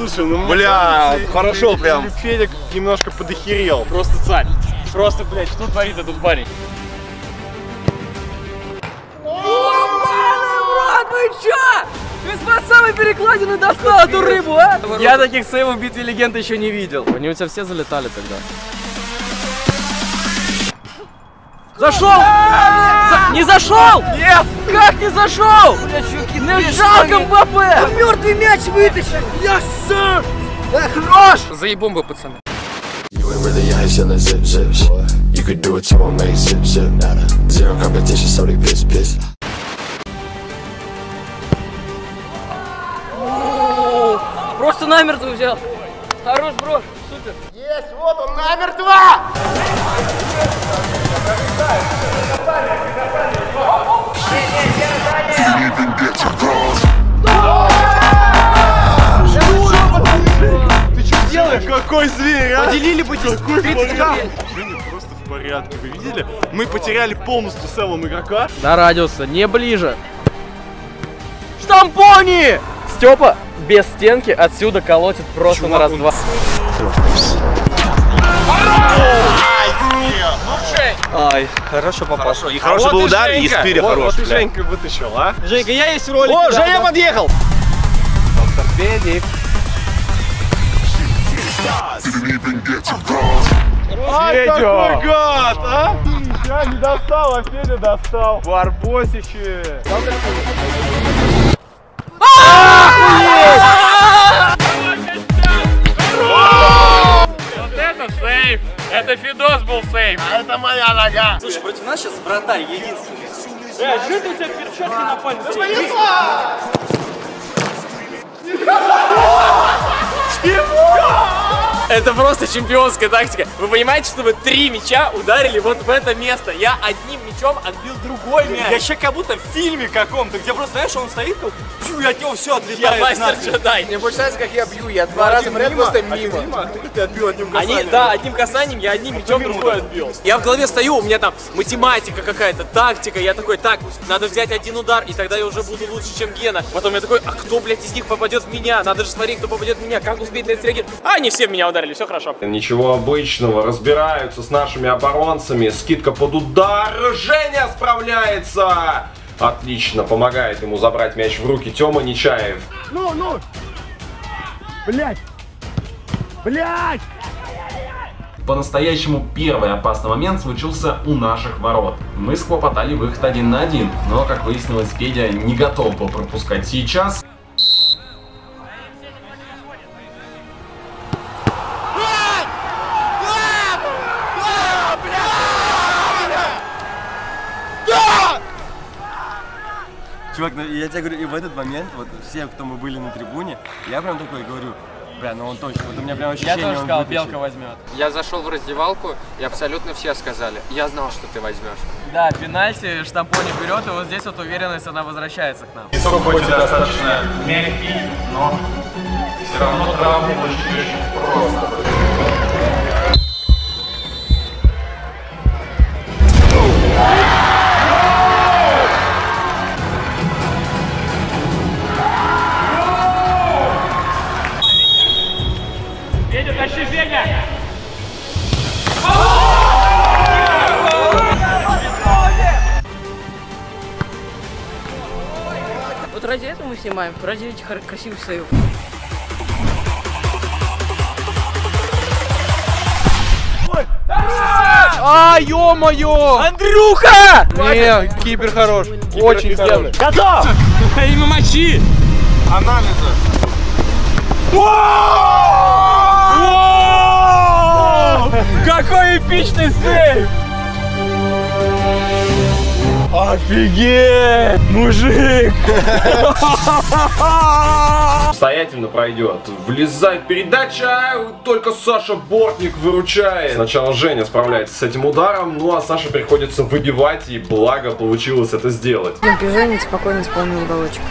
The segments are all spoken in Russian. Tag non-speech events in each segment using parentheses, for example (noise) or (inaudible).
Слушай, ну Бля, кажется, хорошо прям. Федик немножко подохерел. Просто царь. Просто, блядь, что творится тут парень? Брат, вы чё? Ты с самой перекладины достал эту рыбу, а? Я таких сейвов в битве легенд еще не видел. Они у тебя все залетали тогда. Зашел! За- Не зашел! Нет! Как не зашел? Бля, чуваки, мне жалко МБП! Мертвый мяч вытащил! Я сэр! Хорош! Заебомба, пацаны. You ain't really out here selling zip zips. You could do it to a make zip zip. Nada. Zero competition, so they piss piss. Просто намертво взял. Хорош, бро. Супер. Ты что делаешь? Какой зверь, а? Поделили бы Какой 30 порядок? копеек. Женя просто в порядке. Вы видели? Мы потеряли полностью целом игрока. До радиуса, не ближе. Штампони! Степа без стенки отсюда колотит просто на раз-два. Ай, хорошо попал. Хорошо, и А хороший вот был и удар, и Женька. спири Вот- Вот хороший. и бля. Женька вытащил, а? Женька, я есть ролик. О, Женя подъехал! Федик. Ай, какой гад, а? Я не достал, а Федя достал. Барбосище. Сейф! Это Фидос был сейф! Слушай, против нас сейчас вратарь единственный. Бля, что ты у тебя перчатки на пальце? Это просто чемпионская тактика. Вы понимаете, что вы три мяча ударили вот в это место? Я одним мячом отбил другой мяч. Я еще как будто в фильме каком-то, где просто, знаешь, он стоит, чу, и от него все Я отлетает. мастер нахрен. джедай. Мне больше нравится, как я бью. Я два раза подряд просто мимо. Ты отбил одним Они, да, одним касанием я одним мячом другой отбил. Я в голове стою, у меня там математика какая-то, тактика. Я такой, так, надо взять один удар, и тогда я уже буду лучше, чем Гена. Потом я такой, а кто, блядь, из них попадет в меня? Надо же смотреть, кто попадет в меня, как успеть на это среагировать. А, они все в меня ударили, все хорошо. Ничего обычного, разбираются с нашими оборонцами, скидка под удар, Женя справляется! Отлично, помогает ему забрать мяч в руки Тёма Нечаев. По-настоящему первый опасный момент случился у наших ворот. Мы схлопотали выход один на один, но, как выяснилось, Федя не готов был пропускать сейчас. Чувак, ну я тебе говорю, и в этот момент, вот все, кто мы были на трибуне, я прям такой говорю, бля, ну он точно, вот у меня прям ощущение, он вытащит. возьмет. Я зашел в раздевалку, и абсолютно все сказали. Я знал, что ты возьмешь. Да, пенальти, штампони берет, и вот здесь вот уверенность, она возвращается к нам. Итог хоть и достаточно мягкий, но все равно травму очень просто. Ради этого мы снимаем, ради этих красивых соев. А, ё-моё! Андрюха! Не, кипер хорош. Очень хорош. Готов! Имя мочи! Анализы. Какой эпичный сейв! Офигеть! Мужик! Самостоятельно пройдет. Влезает передача, только Саша Бортник выручает. Сначала Женя справляется с этим ударом, ну а Саше приходится выбивать, и благо получилось это сделать. Женя спокойно исполнил уголочек.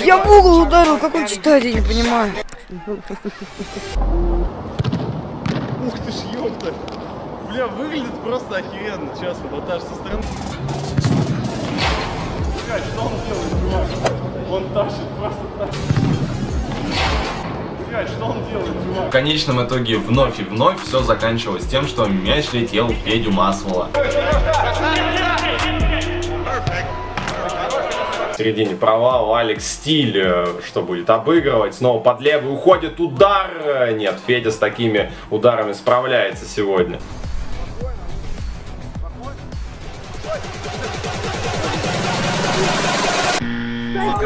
Я в угол ударил, как он читает, я не понимаю. Ух ты ж, ёпта! Бля, выглядит просто охеренно, честно, вот даже со стороны. В конечном итоге вновь и вновь все заканчивалось тем, что мяч летел в Федю Маслова. В середине провал Алекс Стиль, э, что будет обыгрывать, снова под левый уходит удар. Э, Нет, Федя с такими ударами справляется сегодня.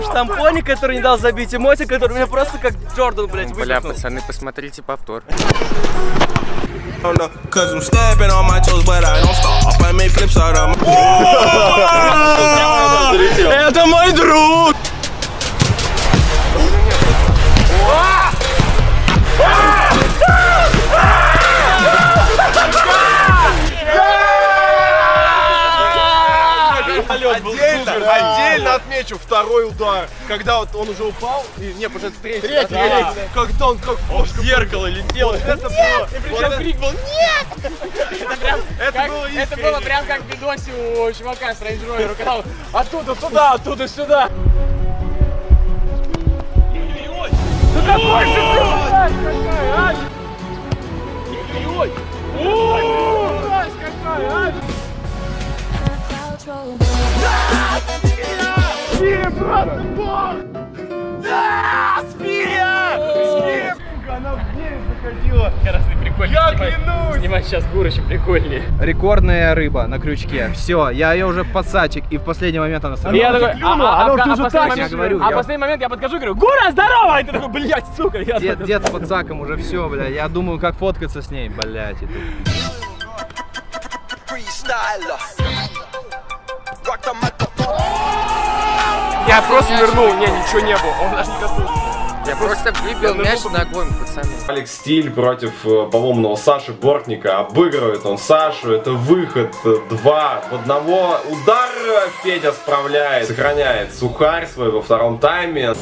Штампоник, который не дал забить, и Мотик, который меня просто как Джордан, блядь, Бля, выпихнул. пацаны, посмотрите повтор. Cause I'm stepping on my toes, but I don't stop. I make flips out of my... Это мой друг! Отмечу второй удар, когда вот он уже упал, и не, уже третий, третий, да. когда он как в зеркало летел, вот это было, И вот причем это- крик был «Нет!» Это прям это как- было это искренне. было прям как в видосе у чувака с Range Rover, когда он оттуда туда, оттуда сюда. Ну какой же ты, мразь какая, а? Ой, ой, мразь какая, а? Бог! Да, Спирия! Спирия! Она в дверь заходила. Красный прикольный. Я Снимай- клянусь! Снимать сейчас Гурыча прикольнее. Рекордная рыба на крючке. Все, я ее уже в подсачек, и в последний момент она И я такой, а, клюнула, а, она а, уже а уже последний так момент- я говорю, а я- последний момент я подхожу и говорю, Гура, здорово! И ты такой, блядь, сука, я Дед, дед с подсаком уже все, бля. Я думаю, как фоткаться с ней, блядь. и тут. Я просто вернул, не, ничего не было, он даже не коснулся. Я просто выбил мяч ногой, пацаны. Алекс Стиль против э, поломанного Саши Бортника. Обыгрывает он Сашу. Это выход э, два в одного. Удар э, Федя справляет. Сохраняет сухарь свой во втором тайме.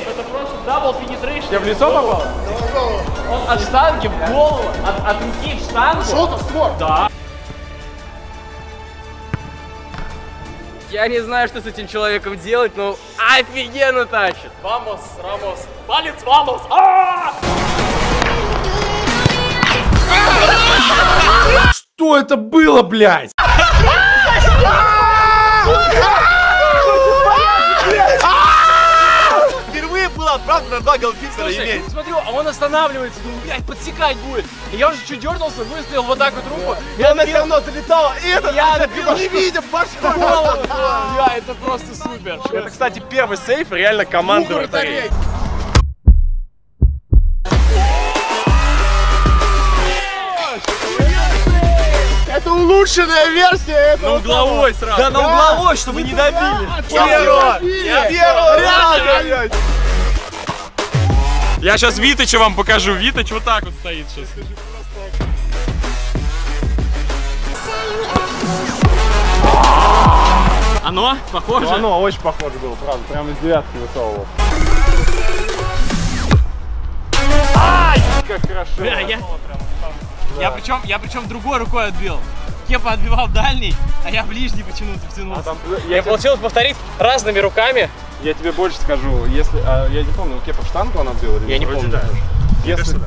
Сейв, это просто double penetration. Я в лицо попал? Он от штанги в голову, от, от руки в штангу. Что-то створ? Да. Я не знаю, что с этим человеком делать, но офигенно тащит. Vamos, Рамос. Палец, vamos. А! Что это было, блядь? Отправлено на два голкипера Слушай, иметь. смотрю, а он останавливается, думаю, блядь, подсекать будет. И я уже чуть дернулся, выставил вот так вот руку. И она все равно залетала, и это Я (laughs) забил, не видя голову. Бля, это просто супер. Это, кстати, первый сейф реально команды вратарей. Это улучшенная версия этого. На угловой сразу. Да, на угловой, чтобы не добили. Первого! Первого! Я сейчас Витыча вам покажу. Витыч вот так вот стоит сейчас. Оно? Похоже? Ну, оно очень похоже было, правда. Прямо из девятки высовывал. Как хорошо. Бля, я, я причем, я причем другой рукой отбил. Кепа отбивал дальний, а я ближний почему-то втянулся. Там, Я я, тебе, получилось повторить разными руками. Я тебе больше скажу, если, а, я не помню, Кепа в штангу он отбил или Я не помню. да. Если,